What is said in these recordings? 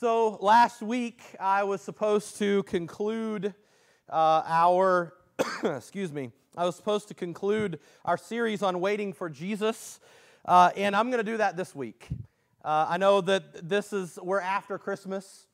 So last week I was supposed to conclude uh, our, excuse me, I was supposed to conclude our series on waiting for Jesus, uh, and I'm going to do that this week. Uh, I know that this is, we're after Christmas.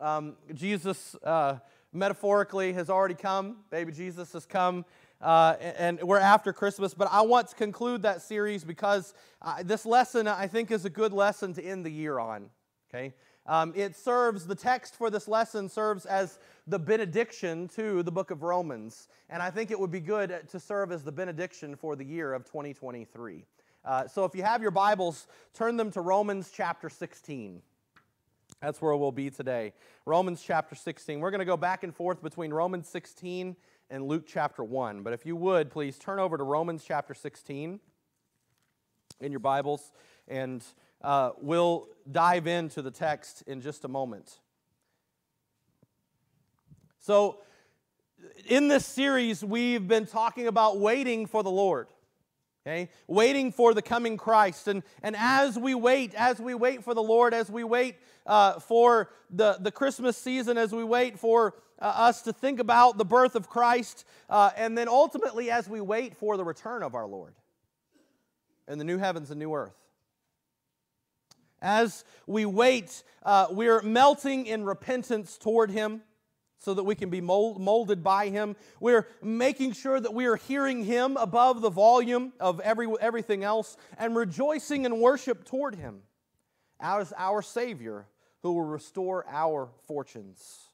Um, Jesus, uh, metaphorically, has already come. Baby Jesus has come. Uh, and we're after Christmas, but I want to conclude that series because uh, this lesson, I think, is a good lesson to end the year on. Okay? Um, it serves, the text for this lesson serves as the benediction to the book of Romans. And I think it would be good to serve as the benediction for the year of 2023. Uh, so if you have your Bibles, turn them to Romans chapter 16. That's where we'll be today. Romans chapter 16. We're going to go back and forth between Romans 16 and Luke chapter 1. But if you would, please turn over to Romans chapter 16 in your Bibles, and uh, we'll dive into the text in just a moment. So, in this series, we've been talking about waiting for the Lord. Okay? Waiting for the coming Christ. And, and as we wait, as we wait for the Lord, as we wait uh, for the, the Christmas season, as we wait for uh, us to think about the birth of Christ, uh, and then ultimately as we wait for the return of our Lord and the new heavens and new earth. As we wait, uh, we're melting in repentance toward Him so that we can be mold, molded by Him. We're making sure that we are hearing Him above the volume of every, everything else and rejoicing in worship toward Him as our Savior who will restore our fortunes.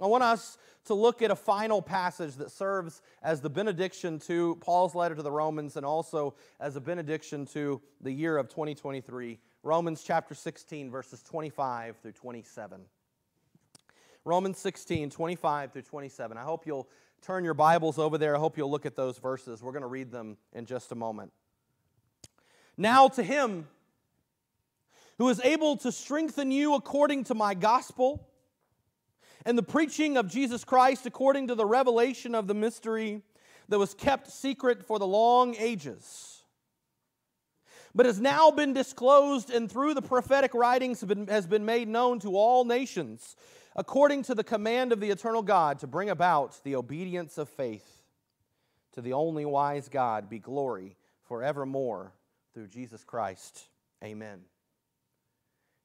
I want us to look at a final passage that serves as the benediction to Paul's letter to the Romans and also as a benediction to the year of 2023. Romans chapter 16, verses 25 through 27. Romans 16, 25 through 27. I hope you'll turn your Bibles over there. I hope you'll look at those verses. We're going to read them in just a moment. Now to him who is able to strengthen you according to my gospel and the preaching of Jesus Christ according to the revelation of the mystery that was kept secret for the long ages, but has now been disclosed and through the prophetic writings has been made known to all nations, according to the command of the eternal God, to bring about the obedience of faith. To the only wise God be glory forevermore through Jesus Christ. Amen.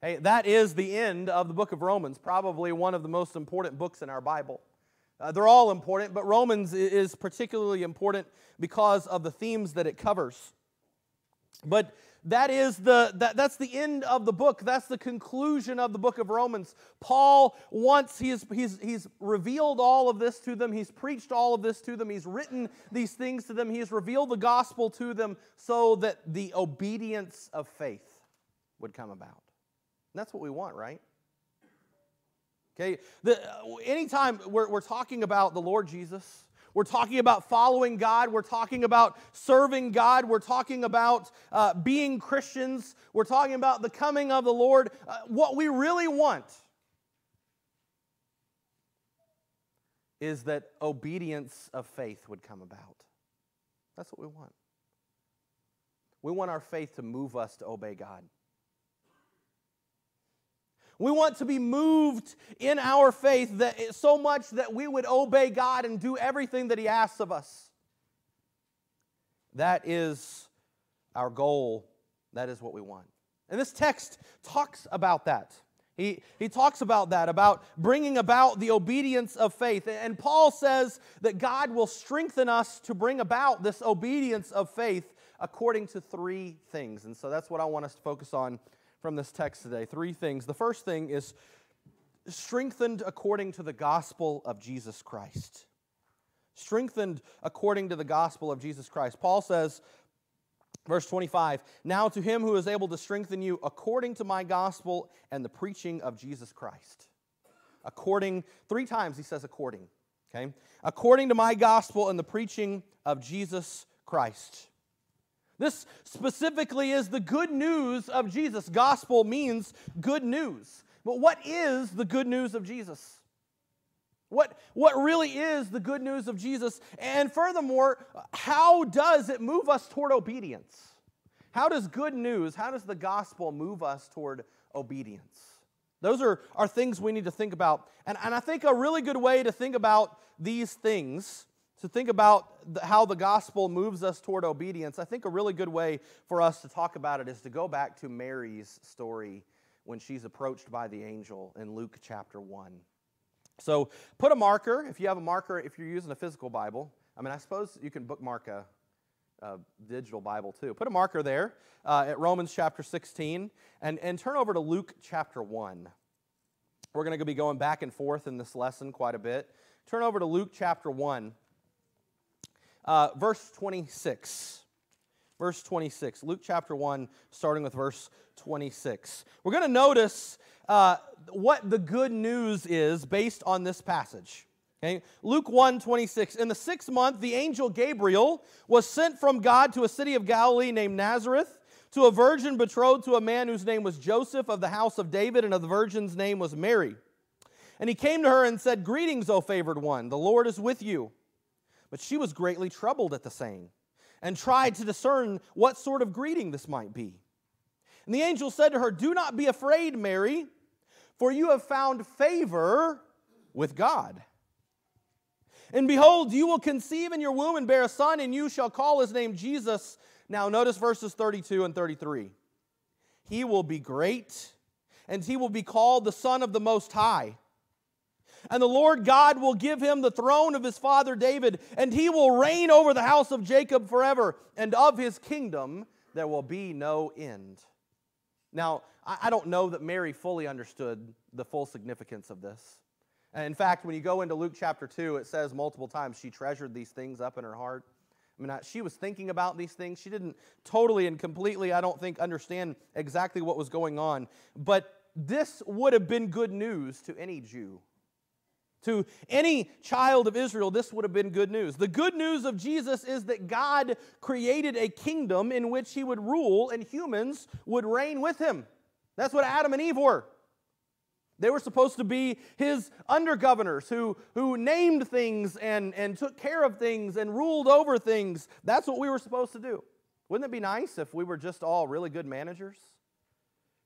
Hey, that is the end of the book of Romans, probably one of the most important books in our Bible. Uh, they're all important, but Romans is particularly important because of the themes that it covers. But that is the that, that's the end of the book. That's the conclusion of the book of romans. Paul once he's, he's, he's revealed all of this to them. He's preached all of this to them. He's written these things to them. He's revealed the gospel to them so that the obedience of faith would come about. And that's what we want, right? Okay, the, anytime we're, we're talking about the Lord Jesus, we're talking about following God. We're talking about serving God. We're talking about uh, being Christians. We're talking about the coming of the Lord. Uh, what we really want is that obedience of faith would come about. That's what we want. We want our faith to move us to obey God. We want to be moved in our faith that, so much that we would obey God and do everything that He asks of us. That is our goal. That is what we want. And this text talks about that. He, he talks about that, about bringing about the obedience of faith. And Paul says that God will strengthen us to bring about this obedience of faith according to three things. And so that's what I want us to focus on from this text today. Three things. The first thing is strengthened according to the gospel of Jesus Christ. Strengthened according to the gospel of Jesus Christ. Paul says, verse 25, Now to him who is able to strengthen you according to my gospel and the preaching of Jesus Christ. According, three times he says according, okay? According to my gospel and the preaching of Jesus Christ. This specifically is the good news of Jesus. Gospel means good news. But what is the good news of Jesus? What, what really is the good news of Jesus? And furthermore, how does it move us toward obedience? How does good news, how does the gospel move us toward obedience? Those are, are things we need to think about. And, and I think a really good way to think about these things, to think about how the gospel moves us toward obedience, I think a really good way for us to talk about it is to go back to Mary's story when she's approached by the angel in Luke chapter 1. So put a marker, if you have a marker, if you're using a physical Bible. I mean, I suppose you can bookmark a, a digital Bible too. Put a marker there uh, at Romans chapter 16 and, and turn over to Luke chapter 1. We're going to be going back and forth in this lesson quite a bit. Turn over to Luke chapter 1, uh, verse 26. Verse 26. Luke chapter 1, starting with verse 26. We're going to notice uh, what the good news is based on this passage. Okay? Luke 1 26. In the sixth month, the angel Gabriel was sent from God to a city of Galilee named Nazareth to a virgin betrothed to a man whose name was Joseph of the house of David, and of the virgin's name was Mary. And he came to her and said, Greetings, O favored one, the Lord is with you. But she was greatly troubled at the saying and tried to discern what sort of greeting this might be. And the angel said to her, Do not be afraid, Mary, for you have found favor with God. And behold, you will conceive in your womb and bear a son, and you shall call his name Jesus. Now, notice verses 32 and 33. He will be great, and he will be called the Son of the Most High. And the Lord God will give him the throne of his father David, and he will reign over the house of Jacob forever, and of his kingdom there will be no end. Now, I don't know that Mary fully understood the full significance of this. In fact, when you go into Luke chapter 2, it says multiple times she treasured these things up in her heart. I mean, she was thinking about these things. She didn't totally and completely, I don't think, understand exactly what was going on. But this would have been good news to any Jew. To any child of Israel, this would have been good news. The good news of Jesus is that God created a kingdom in which he would rule and humans would reign with him. That's what Adam and Eve were. They were supposed to be his undergovernors who, who named things and, and took care of things and ruled over things. That's what we were supposed to do. Wouldn't it be nice if we were just all really good managers?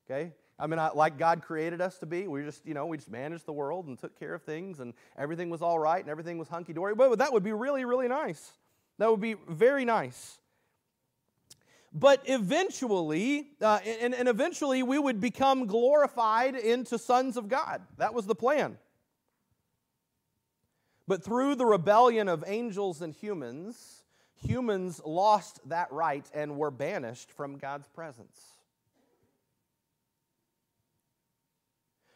Okay? I mean, I, like God created us to be. We just, you know, we just managed the world and took care of things and everything was all right and everything was hunky dory. But that would be really, really nice. That would be very nice. But eventually, uh, and, and eventually we would become glorified into sons of God. That was the plan. But through the rebellion of angels and humans, humans lost that right and were banished from God's presence.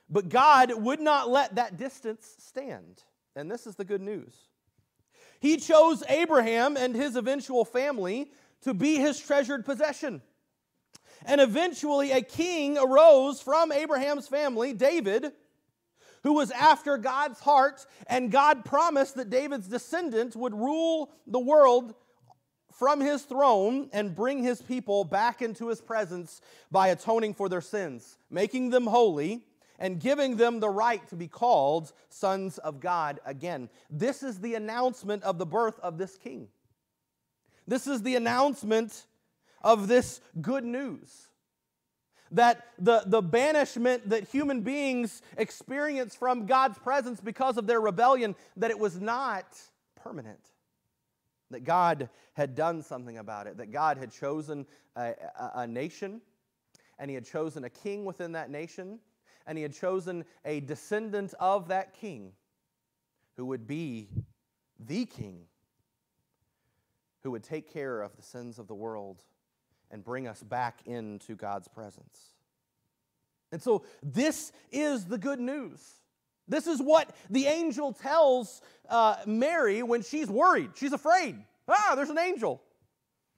But God would not let that distance stand. And this is the good news. He chose Abraham and his eventual family to be his treasured possession. And eventually, a king arose from Abraham's family, David, who was after God's heart, and God promised that David's descendants would rule the world from his throne and bring his people back into his presence by atoning for their sins, making them holy, and giving them the right to be called sons of God again. This is the announcement of the birth of this king. This is the announcement of this good news that the, the banishment that human beings experience from God's presence because of their rebellion, that it was not permanent. That God had done something about it, that God had chosen a, a, a nation, and He had chosen a king within that nation, and He had chosen a descendant of that king who would be the king who would take care of the sins of the world and bring us back into God's presence. And so, this is the good news. This is what the angel tells uh, Mary when she's worried. She's afraid. Ah, there's an angel.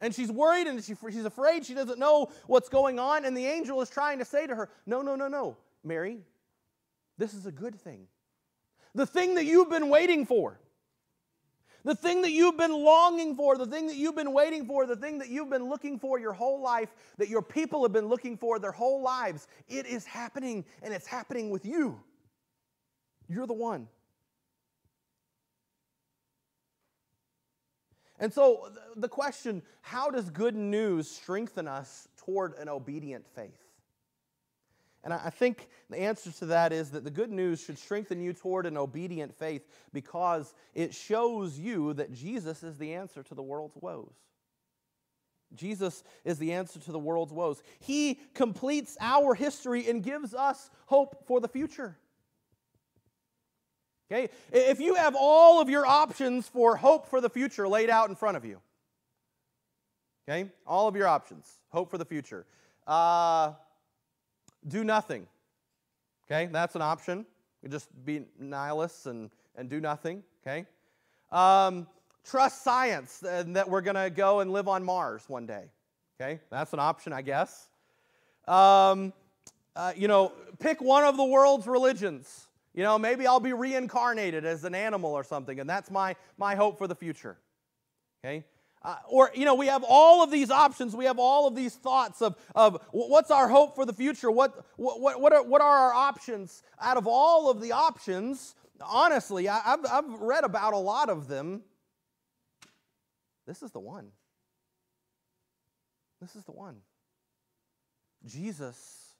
And she's worried and she, she's afraid. She doesn't know what's going on. And the angel is trying to say to her, No, no, no, no, Mary, this is a good thing. The thing that you've been waiting for. The thing that you've been longing for, the thing that you've been waiting for, the thing that you've been looking for your whole life, that your people have been looking for their whole lives, it is happening and it's happening with you. You're the one. And so, the question how does good news strengthen us toward an obedient faith? And I think the answer to that is that the good news should strengthen you toward an obedient faith because it shows you that Jesus is the answer to the world's woes. Jesus is the answer to the world's woes. He completes our history and gives us hope for the future. Okay? If you have all of your options for hope for the future laid out in front of you, okay? All of your options, hope for the future. Uh, do nothing. Okay, that's an option. You just be nihilists and, and do nothing. Okay. Um, trust science and that we're going to go and live on Mars one day. Okay, that's an option, I guess. Um, uh, you know, pick one of the world's religions. You know, maybe I'll be reincarnated as an animal or something, and that's my, my hope for the future. Okay? Uh, or, you know, we have all of these options. We have all of these thoughts of, of what's our hope for the future? What, what, what, are, what are our options? Out of all of the options, honestly, I, I've, I've read about a lot of them. This is the one. This is the one. Jesus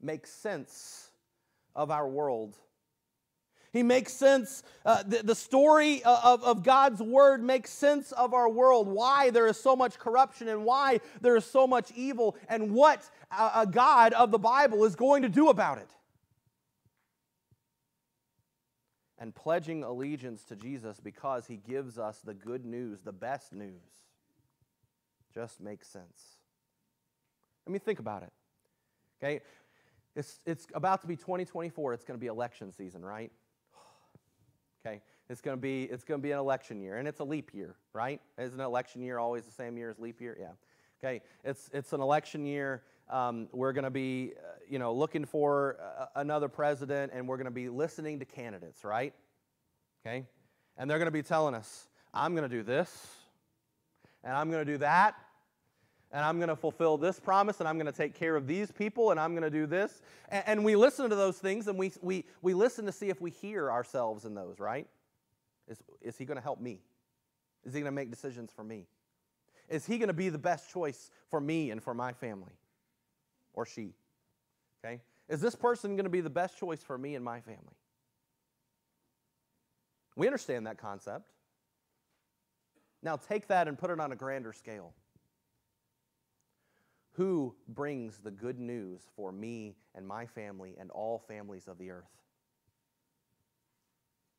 makes sense of our world he makes sense, uh, the, the, story of, of God's word makes sense of our world, why there is so much corruption and why there is so much evil, and what a, a God of the Bible is going to do about it. And pledging allegiance to Jesus because he gives us the good news, the best news, just makes sense. I mean, think about it. Okay? It's, it's about to be 2024. It's going to be election season, right? Okay, it's going to be it's going to be an election year, and it's a leap year, right? Isn't an election year always the same year as leap year? Yeah. Okay, it's it's an election year. Um, we're going to be, uh, you know, looking for uh, another president, and we're going to be listening to candidates, right? Okay, and they're going to be telling us, I'm going to do this, and I'm going to do that, and I'm going to fulfill this promise, and I'm going to take care of these people, and I'm going to do this. And, and, we listen to those things, and we, we, we listen to see if we hear ourselves in those, right? Is, is he going to help me? Is he going to make decisions for me? Is he going to be the best choice for me and for my family? Or she? Okay? Is this person going to be the best choice for me and my family? We understand that concept. Now take that and put it on a grander scale. Who brings the good news for me and my family and all families of the earth?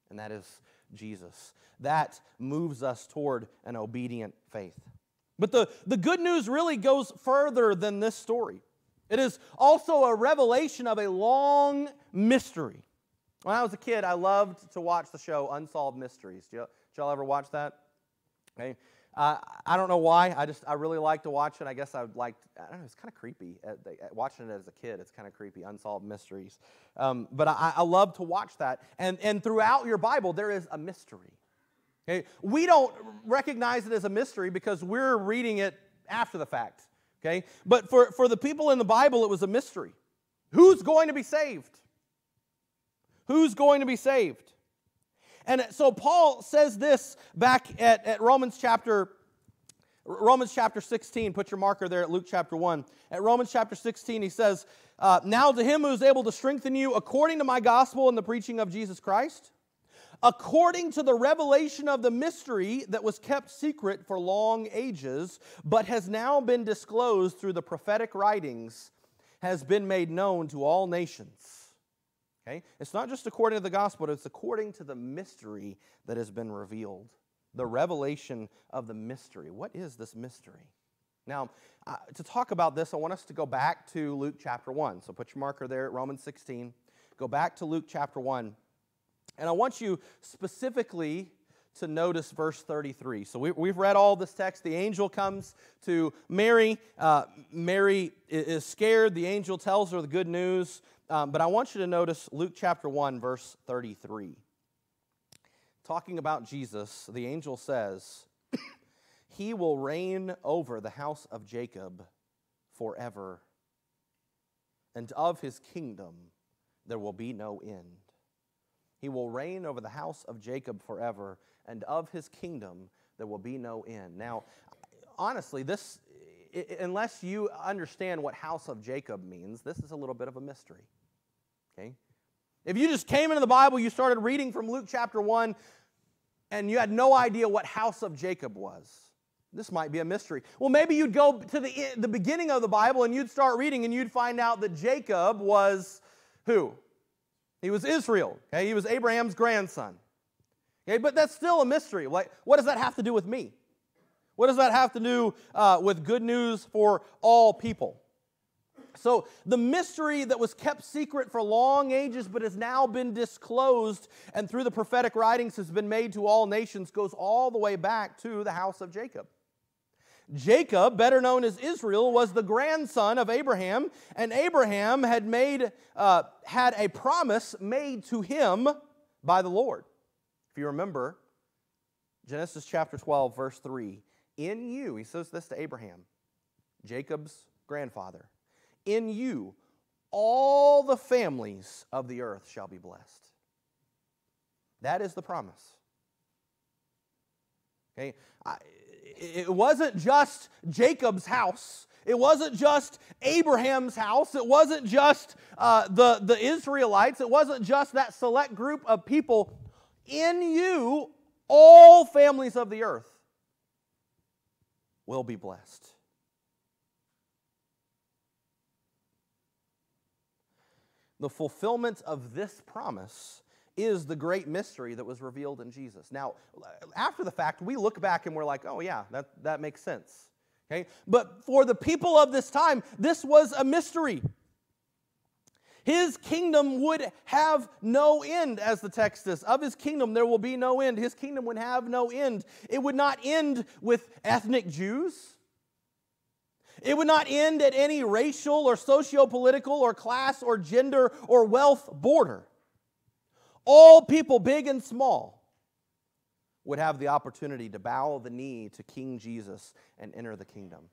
And that is Jesus. That moves us toward an obedient faith. But the, the good news really goes further than this story. It is also a revelation of a long mystery. When I was a kid, I loved to watch the show Unsolved Mysteries. Did y'all ever watch that? Okay. Uh, I don't know why. I just I really like to watch it. I guess I would like. I don't know. It's kind of creepy at, at watching it as a kid. It's kind of creepy, unsolved mysteries. Um, but I, I love to watch that. And and throughout your Bible, there is a mystery. Okay, we don't recognize it as a mystery because we're reading it after the fact. Okay, but for for the people in the Bible, it was a mystery. Who's going to be saved? Who's going to be saved? And so Paul says this back at, at Romans chapter Romans chapter 16, put your marker there at Luke chapter 1. At Romans chapter 16, he says, uh, Now to him who is able to strengthen you according to my gospel and the preaching of Jesus Christ, according to the revelation of the mystery that was kept secret for long ages, but has now been disclosed through the prophetic writings, has been made known to all nations Okay? It's not just according to the gospel, it's according to the mystery that has been revealed. The revelation of the mystery. What is this mystery? Now, uh, to talk about this, I want us to go back to Luke chapter 1. So put your marker there at Romans 16. Go back to Luke chapter 1. And I want you specifically to notice verse 33. So we, have read all this text. The angel comes to Mary. Uh, Mary is scared. The angel tells her the good news. Um, but I want you to notice Luke chapter 1, verse 33. Talking about Jesus, the angel says, He will reign over the house of Jacob forever, and of his kingdom there will be no end. He will reign over the house of Jacob forever, and of his kingdom there will be no end. Now, honestly, this unless you understand what house of Jacob means, this is a little bit of a mystery. Okay? If you just came into the Bible, you started reading from Luke chapter 1, and you had no idea what house of Jacob was, this might be a mystery. Well, maybe you'd go to the, the beginning of the Bible and you'd start reading and you'd find out that Jacob was who? He was Israel. Okay? He was Abraham's grandson. Okay? But that's still a mystery. Like, what does that have to do with me? What does that have to do uh, with good news for all people? So, the mystery that was kept secret for long ages but has now been disclosed and through the prophetic writings has been made to all nations goes all the way back to the house of Jacob. Jacob, better known as Israel, was the grandson of Abraham, and Abraham had made uh, had a promise made to him by the Lord. If you remember, Genesis chapter 12, verse 3 in you, he says this to Abraham, Jacob's grandfather, in you all the families of the earth shall be blessed. That is the promise. Okay? it wasn't just Jacob's house. It wasn't just Abraham's house. It wasn't just uh, the, the Israelites. It wasn't just that select group of people. In you, all families of the earth will be blessed. The fulfillment of this promise is the great mystery that was revealed in Jesus. Now, after the fact, we look back and we're like, oh, yeah, that, that makes sense. Okay? But for the people of this time, this was a mystery. His kingdom would have no end, as the text says. Of his kingdom, there will be no end. His kingdom would have no end. It would not end with ethnic Jews. It would not end at any racial or socio political or class or gender or wealth border. All people, big and small, would have the opportunity to bow the knee to King Jesus and enter the kingdom.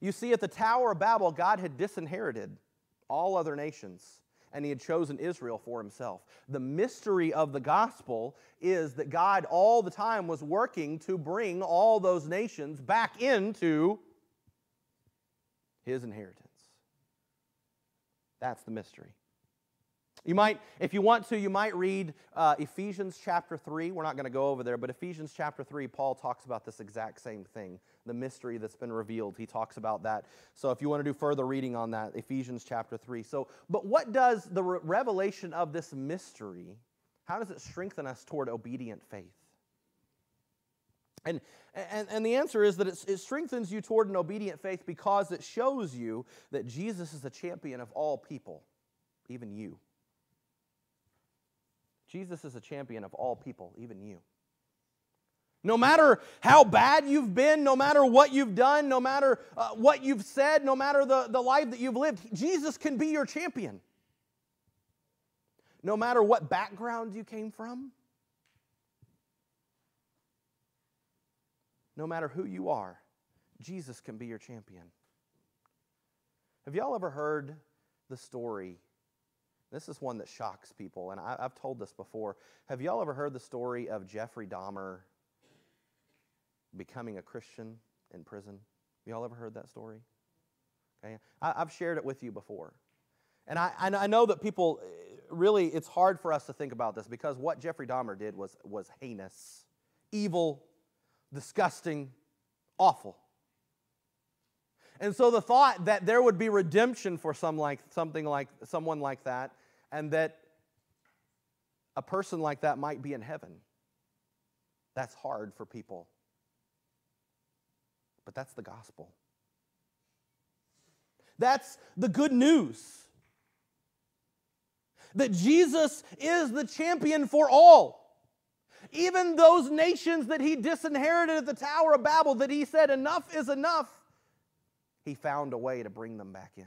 You see, at the Tower of Babel, God had disinherited all other nations, and he had chosen Israel for himself. The mystery of the gospel is that God all the time was working to bring all those nations back into his inheritance. That's the mystery. You might, if you want to, you might read uh, Ephesians chapter 3. We're not going to go over there, but Ephesians chapter 3, Paul talks about this exact same thing, the mystery that's been revealed. He talks about that. So if you want to do further reading on that, Ephesians chapter 3. So, but what does the re- revelation of this mystery, how does it strengthen us toward obedient faith? And, and, and the answer is that it strengthens you toward an obedient faith because it shows you that Jesus is the champion of all people, even you. Jesus is a champion of all people, even you. No matter how bad you've been, no matter what you've done, no matter uh, what you've said, no matter the, the life that you've lived, Jesus can be your champion. No matter what background you came from, no matter who you are, Jesus can be your champion. Have y'all ever heard the story this is one that shocks people, and I, have told this before. Have y'all ever heard the story of Jeffrey Dahmer becoming a Christian in prison? Y'all ever heard that story? Okay, I, have shared it with you before. And I, I know that people eh, really, it's hard for us to think about this because what Jeffrey Dahmer did was, was heinous, evil, disgusting, awful. And so the thought that there would be redemption for some like, something like someone like that, and that a person like that might be in heaven, that's hard for people. But that's the gospel. That's the good news. That Jesus is the champion for all. Even those nations that he disinherited at the Tower of Babel, that he said, enough is enough he found a way to bring them back in.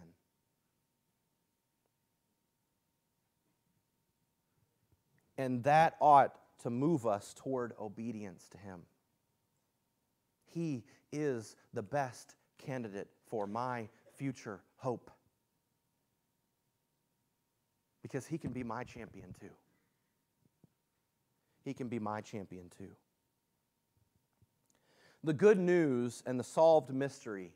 And that ought to move us toward obedience to him. He is the best candidate for my future hope. Because he can be my champion too. He can be my champion too. the good news and the solved mystery,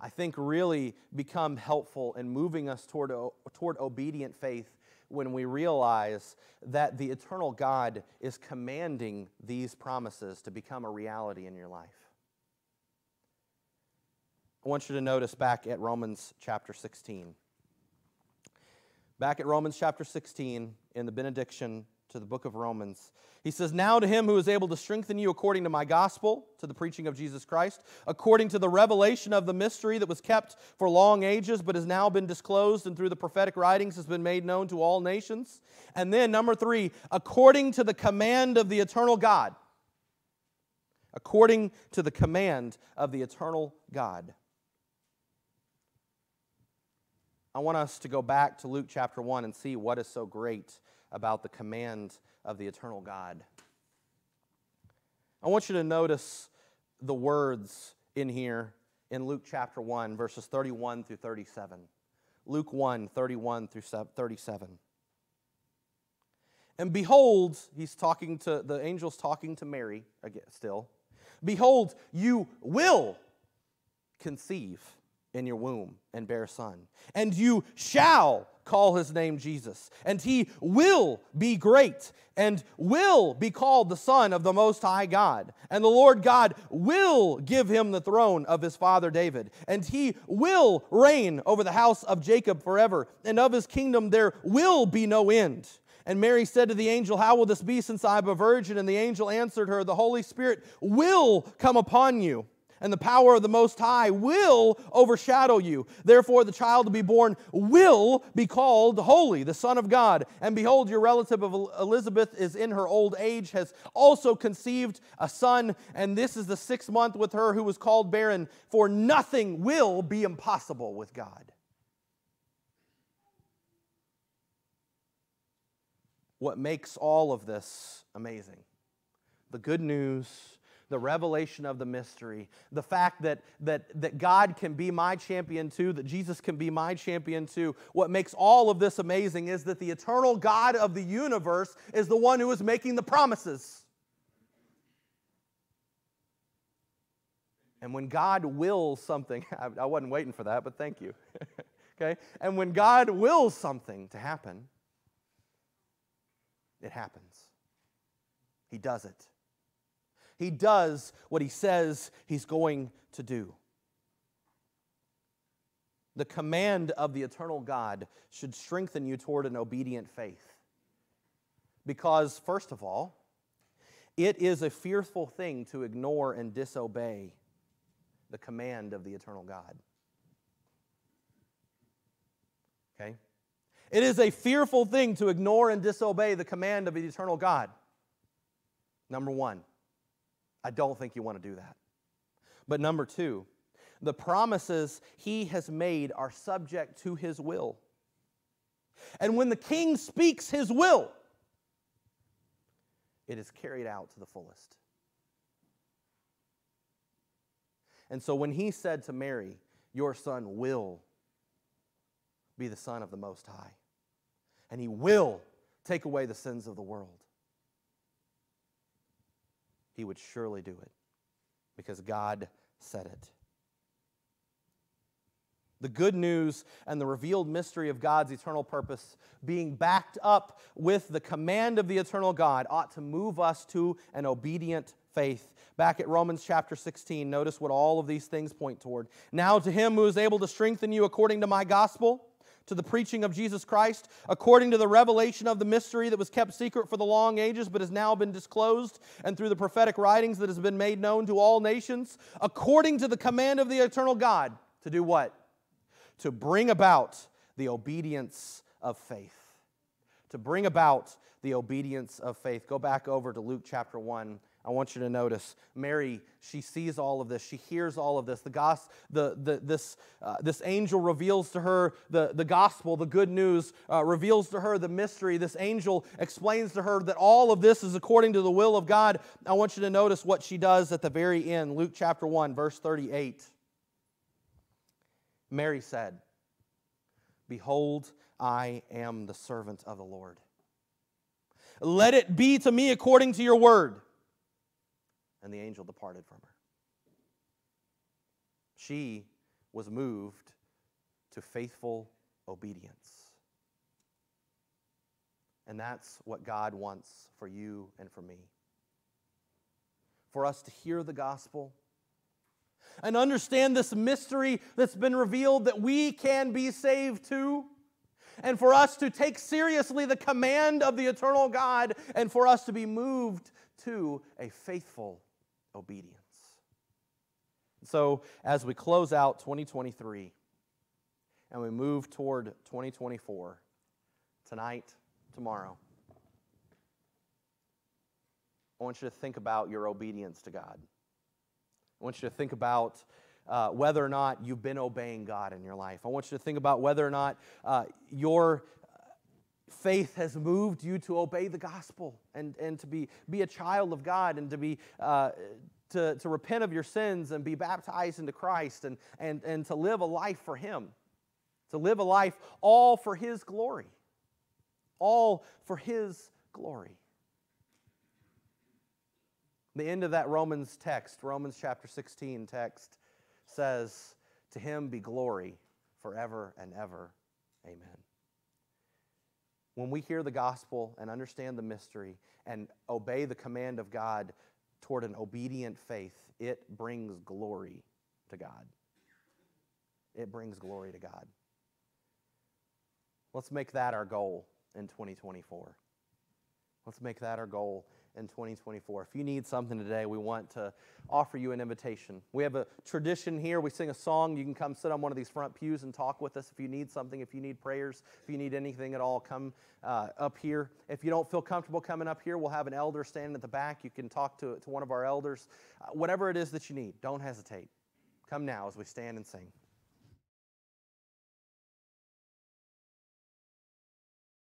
I think, really become helpful in moving us toward, toward obedient faith when we realize that the eternal God is commanding these promises to become a reality in your life. I want you to notice back at Romans chapter 16. Back at Romans chapter 16, in the benediction to the book of Romans, he says, Now to him who is able to strengthen you according to my gospel, to the preaching of Jesus Christ, according to the revelation of the mystery that was kept for long ages, but has now been disclosed and through the prophetic writings has been made known to all nations. And then, number three, according to the command of the eternal God. According to the command of the eternal God. I want us to go back to Luke chapter 1 and see what is so great about the command of the eternal God. I want you to notice the words in here in Luke chapter 1, verses 31 through 37. Luke 1, 31 through 37. And behold, he's talking to, the angel's talking to Mary again, still. Behold, you will conceive in your womb and bear a son. And you shall call his name Jesus. And he will be great and will be called the Son of the Most High God. And the Lord God will give him the throne of his father David. And he will reign over the house of Jacob forever. And of his kingdom there will be no end. And Mary said to the angel, How will this be since I am a virgin? And the angel answered her, The Holy Spirit will come upon you and the power of the Most High will overshadow you. Therefore, the child to be born will be called holy, the Son of God. And behold, your relative of Elizabeth is in her old age, has also conceived a son, and this is the sixth month with her who was called barren, for nothing will be impossible with God. What makes all of this amazing? The good news the revelation of the mystery, the fact that, that, that God can be my champion too, that Jesus can be my champion too. What makes all of this amazing is that the eternal God of the universe is the one who is making the promises. And when God wills something, I, I wasn't waiting for that, but thank you. okay? And when God wills something to happen, it happens. He does it. He does what he says he's going to do. The command of the eternal God should strengthen you toward an obedient faith. Because, first of all, it is a fearful thing to ignore and disobey the command of the eternal God. Okay? It is a fearful thing to ignore and disobey the command of the eternal God. Number one. I don't think you want to do that. But number two, the promises he has made are subject to his will. And when the king speaks his will, it is carried out to the fullest. And so when he said to Mary, Your son will be the Son of the Most High, and he will take away the sins of the world he would surely do it because God said it. The good news and the revealed mystery of God's eternal purpose being backed up with the command of the eternal God ought to move us to an obedient faith. Back at Romans chapter 16, notice what all of these things point toward. Now to him who is able to strengthen you according to my gospel to the preaching of Jesus Christ, according to the revelation of the mystery that was kept secret for the long ages, but has now been disclosed, and through the prophetic writings that has been made known to all nations, according to the command of the eternal God, to do what? To bring about the obedience of faith. To bring about the obedience of faith. Go back over to Luke chapter 1 I want you to notice Mary, she sees all of this. She hears all of this. The, gos- the, the, this, uh, this angel reveals to her the, the gospel, the good news, uh, reveals to her the mystery. This angel explains to her that all of this is according to the will of God. I want you to notice what she does at the very end. Luke chapter 1, verse 38. Mary said, Behold, I am the servant of the Lord. Let it be to me according to your word. And the angel departed from her. She was moved to faithful obedience. And that's what God wants for you and for me. For us to hear the gospel and understand this mystery that's been revealed that we can be saved too. And for us to take seriously the command of the eternal God and for us to be moved to a faithful obedience. So, as we close out 2023 and we move toward 2024, tonight, tomorrow, I want you to think about your obedience to God. I want you to think about uh, whether or not you've been obeying God in your life. I want you to think about whether or not uh, your faith has moved you to obey the gospel and, and to be, be a child of God and to be. Uh, to, to repent of your sins and be baptized into Christ and, and, and to live a life for Him, to live a life all for His glory, all for His glory. The end of that Romans text, Romans chapter 16 text, says, To him be glory forever and ever. Amen. When we hear the gospel and understand the mystery and obey the command of God toward an obedient faith, it brings glory to God. It brings glory to God. Let's make that our goal in 2024. Let's make that our goal in 2024. If you need something today, we want to offer you an invitation. We have a tradition here. We sing a song. You can come sit on one of these front pews and talk with us if you need something, if you need prayers, if you need anything at all, come uh, up here. If you don't feel comfortable coming up here, we'll have an elder standing at the back. You can talk to, to one of our elders. Uh, whatever it is that you need, don't hesitate. Come now as we stand and sing.